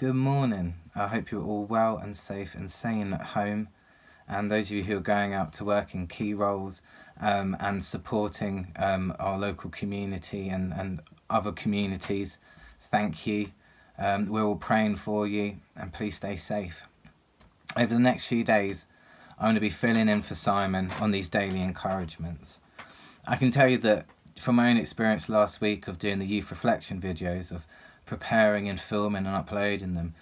Good morning. I hope you're all well and safe and sane at home. And those of you who are going out to work in key roles um, and supporting um, our local community and, and other communities, thank you. Um, we're all praying for you and please stay safe. Over the next few days, I'm going to be filling in for Simon on these daily encouragements. I can tell you that from my own experience last week of doing the youth reflection videos, of preparing and filming and uploading them,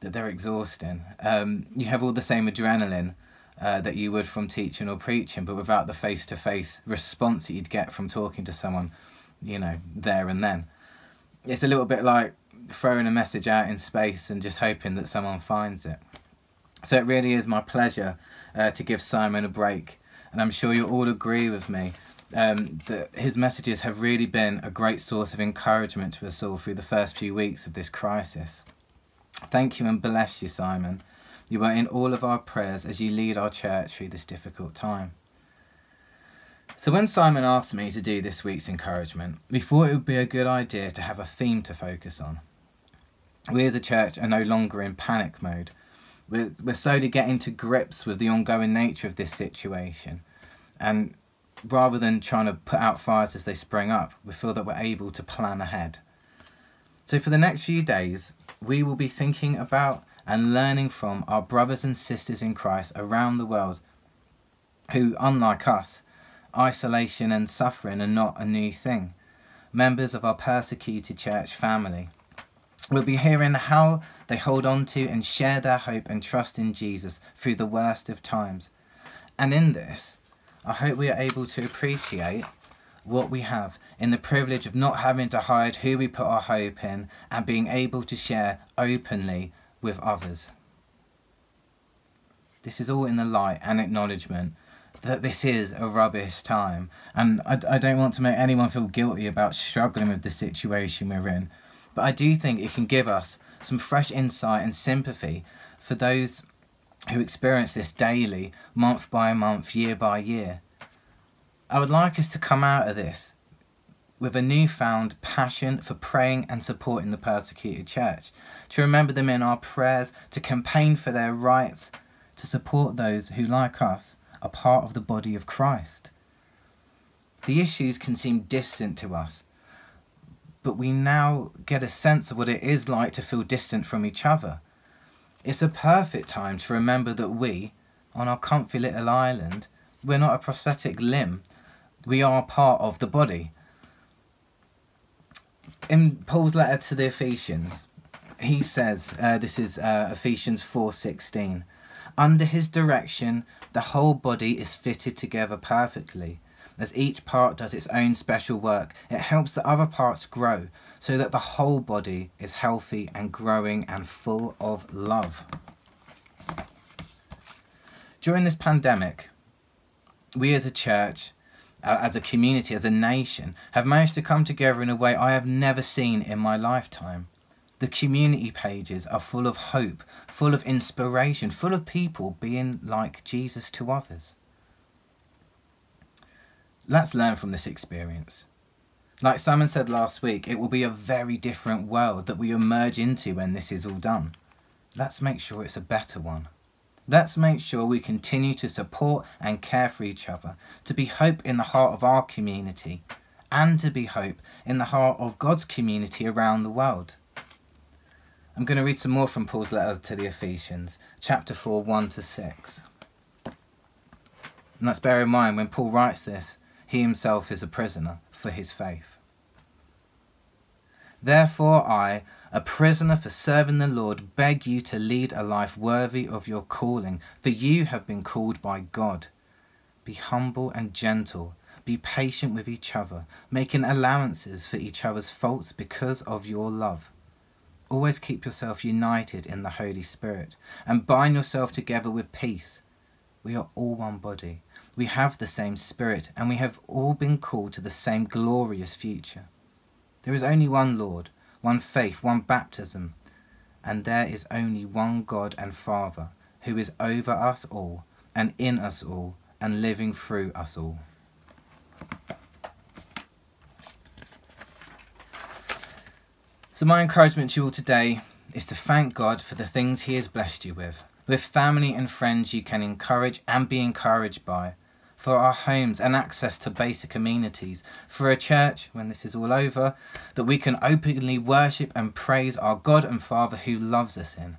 that they're exhausting. Um, you have all the same adrenaline uh, that you would from teaching or preaching, but without the face to face response that you'd get from talking to someone, you know, there and then. It's a little bit like throwing a message out in space and just hoping that someone finds it. So it really is my pleasure uh, to give Simon a break, and I'm sure you'll all agree with me um, that his messages have really been a great source of encouragement to us all through the first few weeks of this crisis. Thank you and bless you, Simon. You are in all of our prayers as you lead our church through this difficult time. So, when Simon asked me to do this week's encouragement, we thought it would be a good idea to have a theme to focus on. We as a church are no longer in panic mode. We're, we're slowly getting to grips with the ongoing nature of this situation. And rather than trying to put out fires as they spring up, we feel that we're able to plan ahead. So, for the next few days, we will be thinking about and learning from our brothers and sisters in Christ around the world who, unlike us, isolation and suffering are not a new thing. Members of our persecuted church family. We'll be hearing how they hold on to and share their hope and trust in Jesus through the worst of times. And in this, I hope we are able to appreciate what we have in the privilege of not having to hide who we put our hope in and being able to share openly with others. This is all in the light and acknowledgement that this is a rubbish time. And I, I don't want to make anyone feel guilty about struggling with the situation we're in. But I do think it can give us some fresh insight and sympathy for those who experience this daily, month by month, year by year. I would like us to come out of this with a newfound passion for praying and supporting the persecuted church, to remember them in our prayers, to campaign for their rights, to support those who, like us, are part of the body of Christ. The issues can seem distant to us, but we now get a sense of what it is like to feel distant from each other. It's a perfect time to remember that we, on our comfy little island, we're not a prosthetic limb. We are part of the body. In Paul's letter to the Ephesians, he says, uh, this is uh, Ephesians 4.16, Under his direction, the whole body is fitted together perfectly. As each part does its own special work, it helps the other parts grow so that the whole body is healthy and growing and full of love. During this pandemic, we as a church, uh, as a community, as a nation, have managed to come together in a way I have never seen in my lifetime. The community pages are full of hope, full of inspiration, full of people being like Jesus to others. Let's learn from this experience. Like Simon said last week, it will be a very different world that we emerge into when this is all done. Let's make sure it's a better one. Let's make sure we continue to support and care for each other, to be hope in the heart of our community, and to be hope in the heart of God's community around the world. I'm going to read some more from Paul's letter to the Ephesians, chapter 4, 1 to 6. And let's bear in mind when Paul writes this, he himself is a prisoner for his faith. Therefore, I, a prisoner for serving the Lord, beg you to lead a life worthy of your calling, for you have been called by God. Be humble and gentle. Be patient with each other, making allowances for each other's faults because of your love. Always keep yourself united in the Holy Spirit and bind yourself together with peace. We are all one body we have the same Spirit, and we have all been called to the same glorious future. There is only one Lord, one faith, one baptism, and there is only one God and Father, who is over us all, and in us all, and living through us all. So, my encouragement to you all today is to thank God for the things He has blessed you with, with family and friends you can encourage and be encouraged by, for our homes and access to basic amenities, for a church, when this is all over, that we can openly worship and praise our God and Father who loves us in.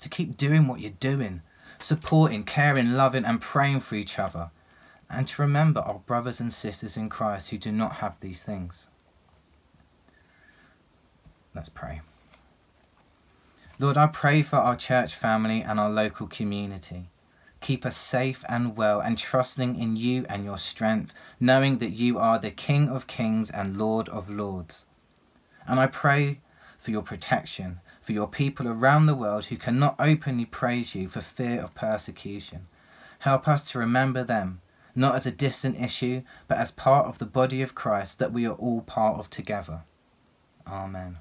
To keep doing what you're doing, supporting, caring, loving, and praying for each other, and to remember our brothers and sisters in Christ who do not have these things. Let's pray. Lord, I pray for our church family and our local community. Keep us safe and well and trusting in you and your strength, knowing that you are the King of kings and Lord of lords. And I pray for your protection, for your people around the world who cannot openly praise you for fear of persecution. Help us to remember them, not as a distant issue, but as part of the body of Christ that we are all part of together. Amen.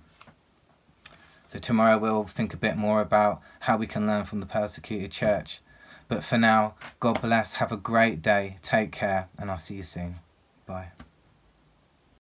So tomorrow we'll think a bit more about how we can learn from the persecuted church. But for now, God bless, have a great day, take care, and I'll see you soon. Bye.